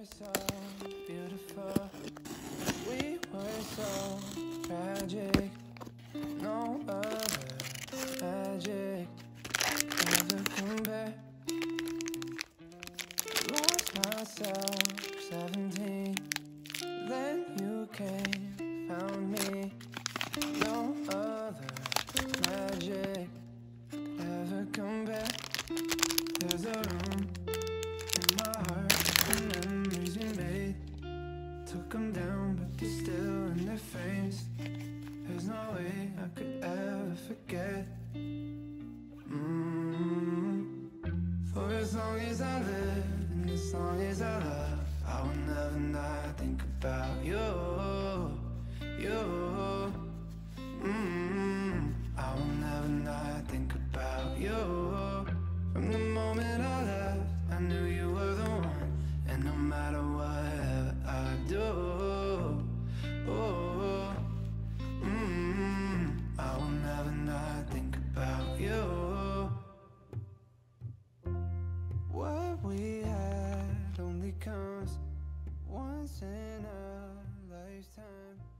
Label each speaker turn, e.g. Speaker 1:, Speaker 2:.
Speaker 1: were so beautiful. We were so tragic. No other magic ever compare. Lost myself, 17. Took them down, but they're still in their frames. There's no way I could ever forget. mm For as long as I live, and as long as I love, I will never not think about you. You. once in a lifetime.